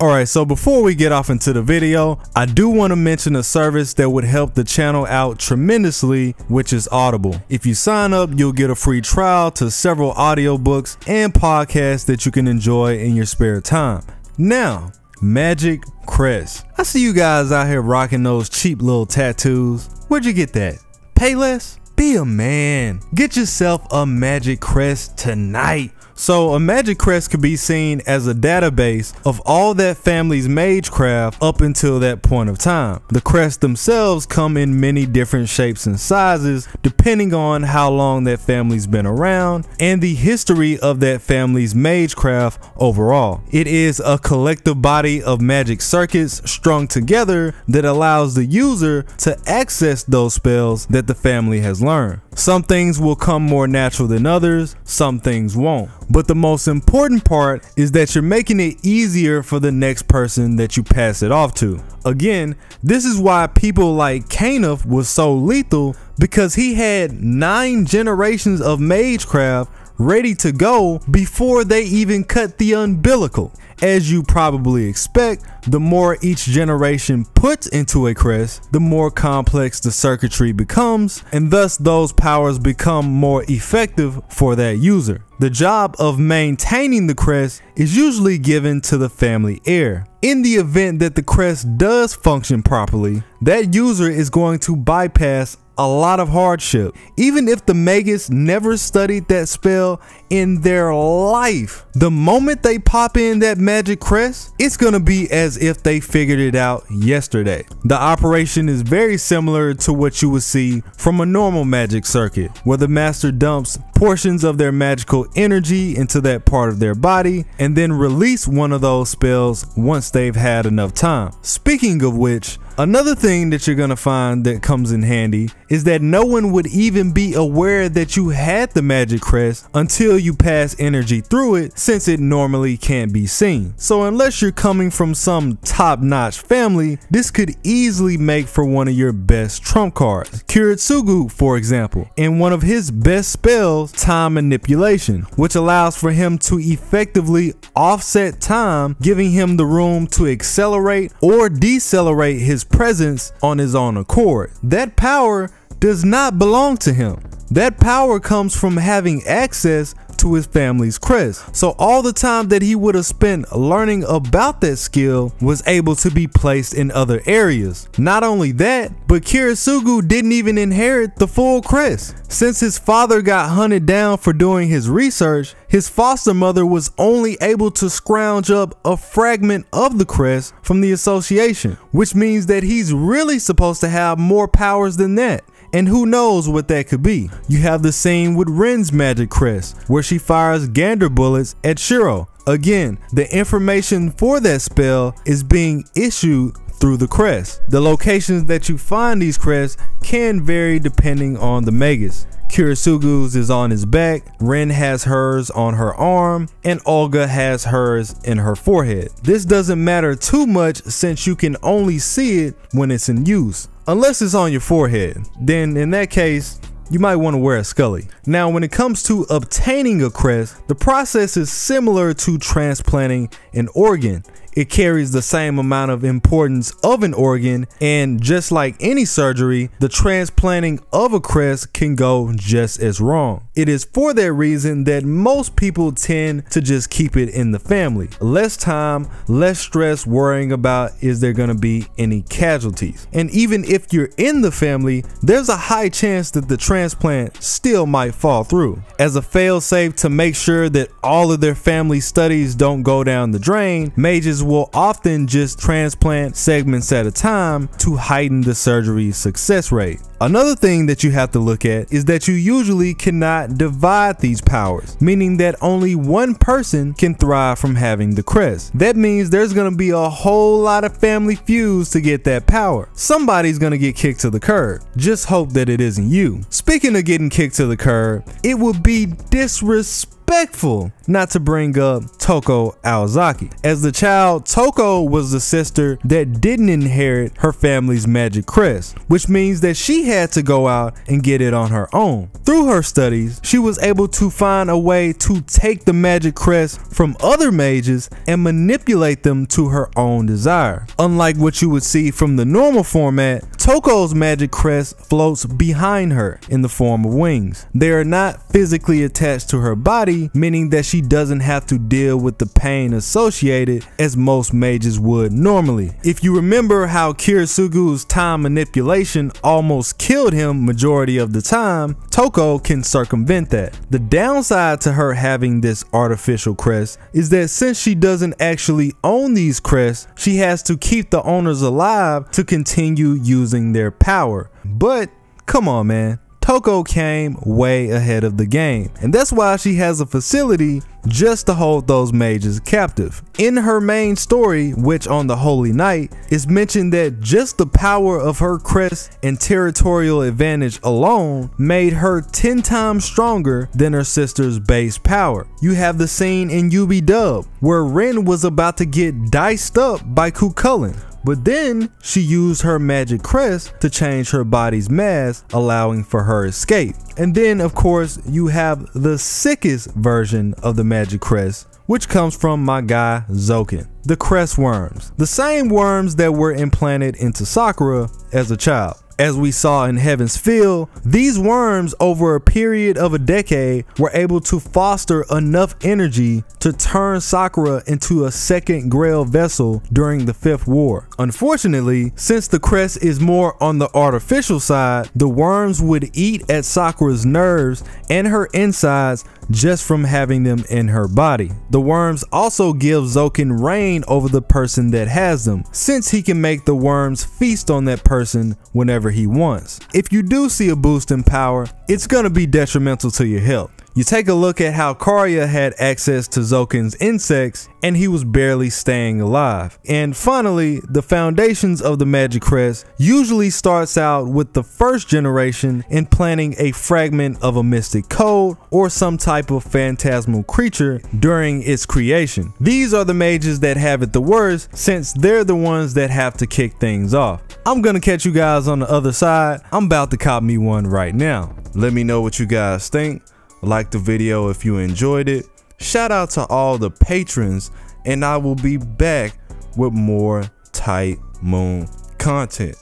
Alright, so before we get off into the video, I do want to mention a service that would help the channel out tremendously, which is Audible. If you sign up, you'll get a free trial to several audiobooks and podcasts that you can enjoy in your spare time. Now, Magic Crest. I see you guys out here rocking those cheap little tattoos. Where'd you get that? Payless? Be a man. Get yourself a Magic Crest tonight. So a Magic Crest could be seen as a database of all that family's magecraft up until that point of time. The crests themselves come in many different shapes and sizes depending on how long that family's been around and the history of that family's magecraft overall. It is a collective body of magic circuits strung together that allows the user to access those spells that the family has learned. Some things will come more natural than others, some things won't. But the most important part is that you're making it easier for the next person that you pass it off to. Again, this is why people like Kayneth was so lethal because he had nine generations of magecraft ready to go before they even cut the umbilical. As you probably expect, the more each generation puts into a crest, the more complex the circuitry becomes, and thus those powers become more effective for that user. The job of maintaining the crest is usually given to the family heir. In the event that the crest does function properly, that user is going to bypass a lot of hardship. Even if the Magus never studied that spell in their life, the moment they pop in that magic crest, it's gonna be as if they figured it out yesterday. The operation is very similar to what you would see from a normal magic circuit, where the master dumps portions of their magical energy into that part of their body and then release one of those spells once they've had enough time. Speaking of which, Another thing that you're gonna find that comes in handy is that no one would even be aware that you had the magic crest until you pass energy through it since it normally can't be seen. So unless you're coming from some top-notch family, this could easily make for one of your best trump cards. Kiritsugu, for example, in one of his best spells, Time Manipulation, which allows for him to effectively offset time, giving him the room to accelerate or decelerate his presence on his own accord. That power does not belong to him. That power comes from having access to his family's crest. So all the time that he would have spent learning about that skill was able to be placed in other areas. Not only that, but Kiritsugu didn't even inherit the full crest. Since his father got hunted down for doing his research, his foster mother was only able to scrounge up a fragment of the crest from the association, which means that he's really supposed to have more powers than that and who knows what that could be. You have the scene with Rin's magic crest, where she fires Gandr bullets at Shiro. Again, the information for that spell is being issued through the crest. The locations that you find these crests can vary depending on the Magus. Kiritsugu's is on his back, Ren has hers on her arm, and Olga has hers in her forehead. This doesn't matter too much since you can only see it when it's in use. Unless it's on your forehead, then in that case, you might want to wear a Scully. Now, when it comes to obtaining a crest, the process is similar to transplanting an organ. It carries the same amount of importance of an organ, and just like any surgery, the transplanting of a crest can go just as wrong. It is for that reason that most people tend to just keep it in the family. Less time, less stress worrying about is there going to be any casualties. And even if you're in the family, there's a high chance that the transplant still might fall through. As a failsafe to make sure that all of their family studies don't go down the drain, mages will often just transplant segments at a time to heighten the surgery's success rate. Another thing that you have to look at is that you usually cannot divide these powers, meaning that only one person can thrive from having the crest. That means there's gonna be a whole lot of family feuds to get that power. Somebody's gonna get kicked to the curb. Just hope that it isn't you. Speaking of getting kicked to the curb, it would be disrespectful disrespectful not to bring up Toko Aozaki. As the child, Toko was the sister that didn't inherit her family's magic crest, which means that she had to go out and get it on her own. Through her studies, she was able to find a way to take the magic crest from other mages and manipulate them to her own desire. Unlike what you would see from the normal format, Toko's magic crest floats behind her in the form of wings. They are not physically attached to her body, meaning that she doesn't have to deal with the pain associated as most mages would normally. If you remember how Kiritsugu's time manipulation almost killed him majority of the time, Toko can circumvent that. The downside to her having this artificial crest is that since she doesn't actually own these crests, she has to keep the owners alive to continue using their power. But come on man, Toko came way ahead of the game, and that's why she has a facility just to hold those mages captive. In her main story, Witch on the Holy Night, is mentioned that just the power of her crest and territorial advantage alone made her 10 times stronger than her sister's base power. You have the scene in UB Dub, where Rin was about to get diced up by Cuchulainn, but then she used her magic crest to change her body's mass, allowing for her escape. And then, of course, you have the sickest version of the magic crest, which comes from my guy Zoken. The crest worms, the same worms that were implanted into Sakura as a child. As we saw in Heaven's Feel, these worms over a period of a decade were able to foster enough energy to turn Sakura into a second Grail vessel during the Fifth War. Unfortunately, since the crest is more on the artificial side, the worms would eat at Sakura's nerves and her insides just from having them in her body. The worms also give Zoken reign over the person that has them, since he can make the worms feast on that person whenever he wants. If you do see a boost in power, it's gonna be detrimental to your health. You take a look at how Kariya had access to Zoken's insects and he was barely staying alive. And finally, the foundations of the Magic Crest usually starts out with the first generation implanting a fragment of a mystic code or some type of phantasmal creature during its creation. These are the mages that have it the worst since they're the ones that have to kick things off. I'm gonna catch you guys on the other side. I'm about to cop me one right now. Let me know what you guys think like the video if you enjoyed it. Shout out to all the patrons, and I will be back with more Tight Moon content.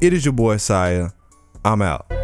It is your boy Tsiah. I'm out.